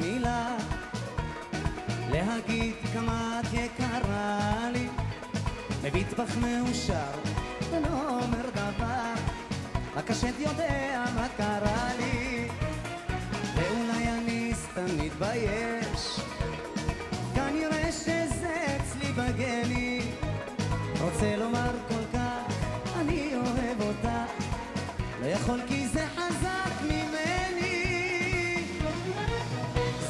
מילה. להגיד כמה את יקרה לי. מביט בך מאושר ולא אומר דבר. רק השד יודע מה קרה לי. ואולי אני סתם מתבייש. כנראה שזה אצלי בגני. רוצה לומר כל כך אני אוהב אותך. לא יכול כי זה חזק ממני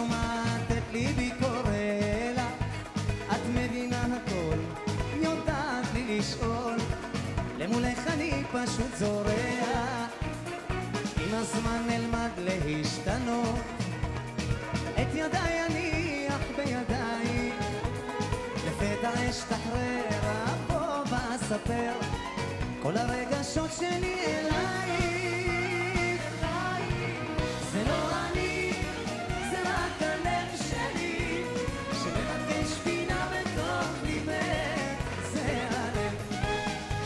ושומעת את ליבי קורא לך את מבינה הכל, יודעת לי לשאול למולך אני פשוט זורח עם הזמן אלמד להשתנות. את ידיי אניח בידיי. לפתע אשתחרר אבוא ואספר. כל הרגשות שלי אלייך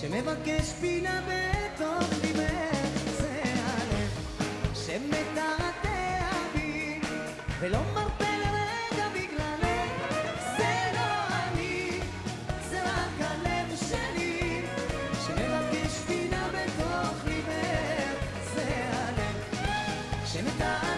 שמבקש פינה בתוך ליבך זה הלב שמתעתע בי ולא מרפה לרגע בגללך זה אני, שמבקש פינה בתוך זה שמתעתע